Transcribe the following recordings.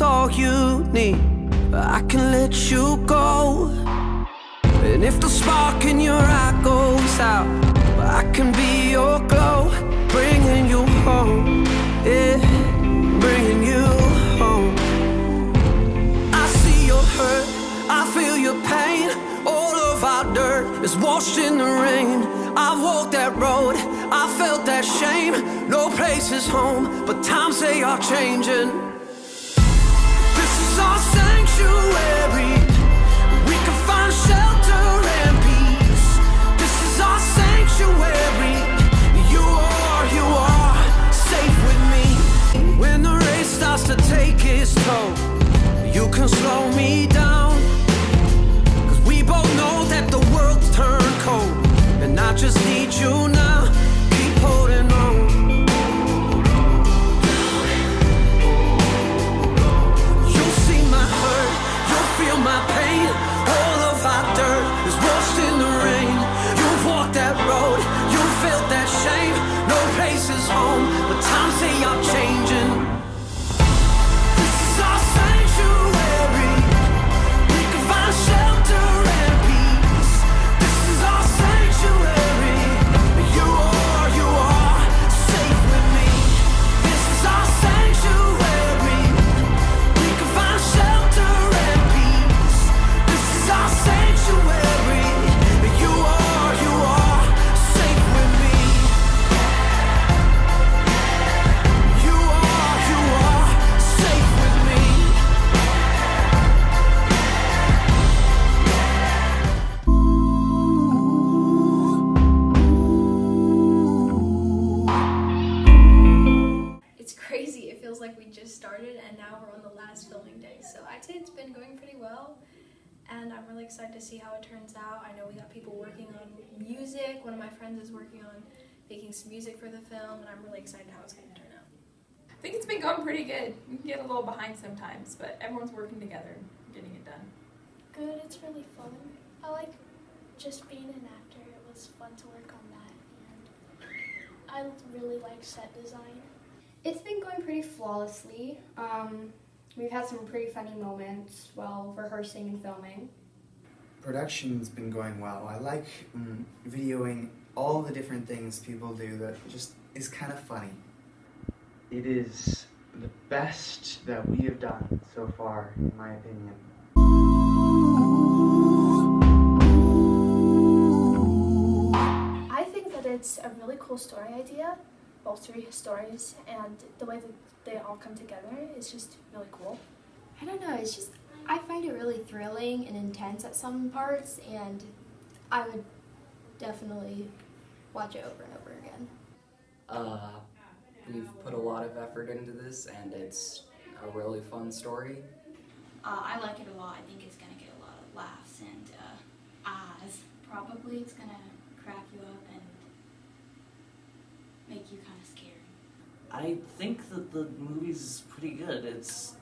all you need. I can let you go. And if the spark in your eye goes out, I can be your glow, bringing you home. Yeah, bringing you home. I see your hurt, I feel your pain. All of our dirt is washed in the rain. I've walked that road, I felt that shame. No place is home, but times they are changing. This is our sanctuary. We can find shelter and peace. This is our sanctuary. You are, you are safe with me. When the race starts to take its toll, you can slow me down. On the last filming day. So I'd say it's been going pretty well. And I'm really excited to see how it turns out. I know we got people working on music. One of my friends is working on making some music for the film, and I'm really excited how it's going to turn out. I think it's been going pretty good. We can get a little behind sometimes, but everyone's working together, and getting it done. Good, it's really fun. I like just being an actor. It was fun to work on that. And I really like set design. It's been going pretty flawlessly. Um, we've had some pretty funny moments while rehearsing and filming. Production's been going well. I like mm, videoing all the different things people do that just is kind of funny. It is the best that we have done so far, in my opinion. I think that it's a really cool story idea, all three stories, and the way that they all come together is just really cool. I don't know, it's just, I find it really thrilling and intense at some parts, and I would definitely watch it over and over again. Uh, we've put a lot of effort into this, and it's a really fun story. Uh, I like it a lot. I think it's gonna get a lot of laughs and uh, eyes. Probably it's gonna crack you up and make you kind of scared. I think that the movie's is pretty good. It's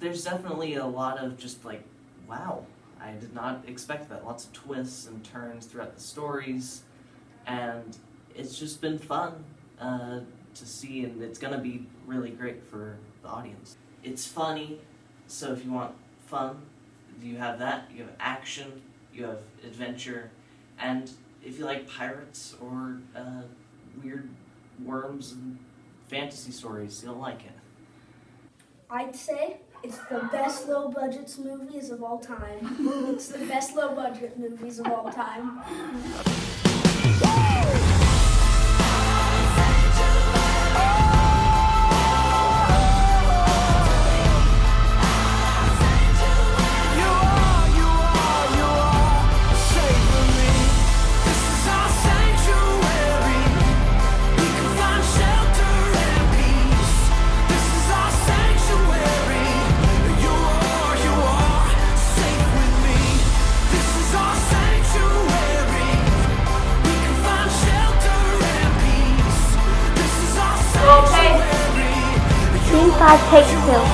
there's definitely a lot of just like wow. I did not expect that. Lots of twists and turns throughout the stories, and it's just been fun uh, to see, and it's gonna be really great for the audience. It's funny, so if you want fun, you have that. You have action, you have adventure, and if you like pirates or uh, weird worms and fantasy stories, you'll like it. I'd say it's the best low budget movies of all time. it's the best low budget movies of all time. five takes still.